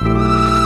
Oh.